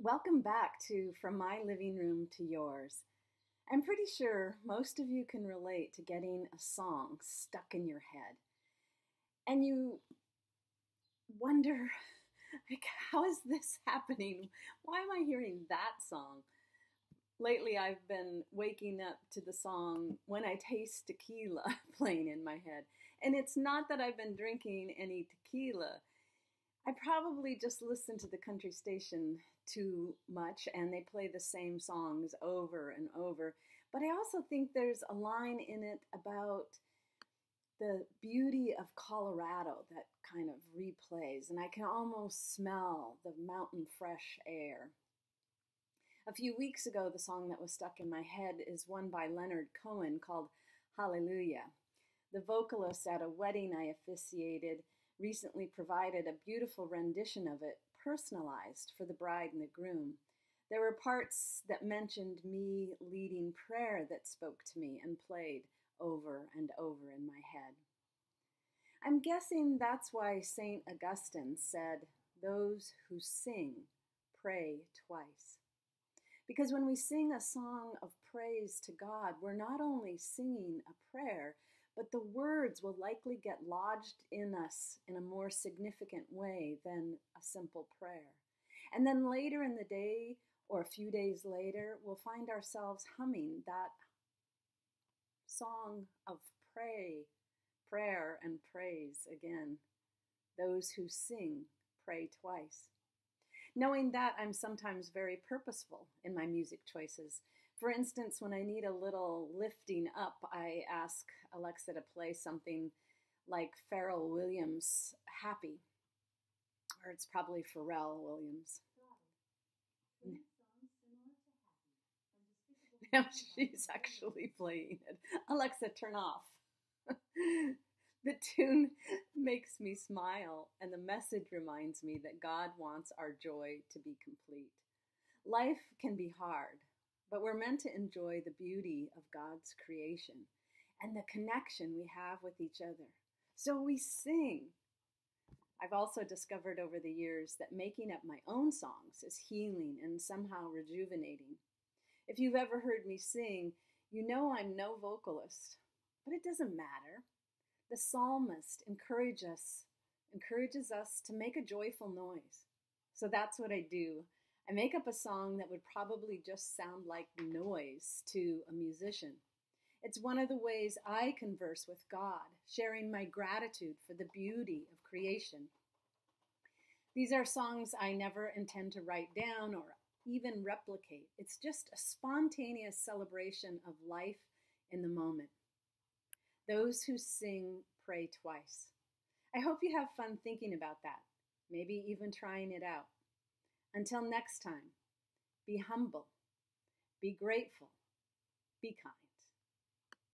Welcome back to From My Living Room to Yours. I'm pretty sure most of you can relate to getting a song stuck in your head. And you wonder, like, how is this happening? Why am I hearing that song? Lately, I've been waking up to the song When I Taste Tequila playing in my head. And it's not that I've been drinking any tequila. I probably just listen to the country station too much and they play the same songs over and over. But I also think there's a line in it about the beauty of Colorado that kind of replays, and I can almost smell the mountain fresh air. A few weeks ago, the song that was stuck in my head is one by Leonard Cohen called Hallelujah. The vocalist at a wedding I officiated recently provided a beautiful rendition of it personalized for the bride and the groom. There were parts that mentioned me leading prayer that spoke to me and played over and over in my head. I'm guessing that's why St. Augustine said, Those who sing pray twice. Because when we sing a song of praise to God, we're not only singing a prayer, but the words will likely get lodged in us in a more significant way than a simple prayer. And then later in the day, or a few days later, we'll find ourselves humming that song of pray, prayer, and praise again. Those who sing pray twice. Knowing that, I'm sometimes very purposeful in my music choices. For instance, when I need a little lifting up, I ask Alexa to play something like Pharrell Williams' Happy, or it's probably Pharrell Williams. Now she's actually playing it. Alexa, turn off. the tune makes me smile, and the message reminds me that God wants our joy to be complete. Life can be hard, but we're meant to enjoy the beauty of God's creation and the connection we have with each other. So we sing. I've also discovered over the years that making up my own songs is healing and somehow rejuvenating. If you've ever heard me sing, you know I'm no vocalist, but it doesn't matter. The psalmist encourage us, encourages us to make a joyful noise. So that's what I do. I make up a song that would probably just sound like noise to a musician. It's one of the ways I converse with God, sharing my gratitude for the beauty of creation. These are songs I never intend to write down or even replicate. It's just a spontaneous celebration of life in the moment. Those who sing pray twice. I hope you have fun thinking about that, maybe even trying it out. Until next time, be humble, be grateful, be kind.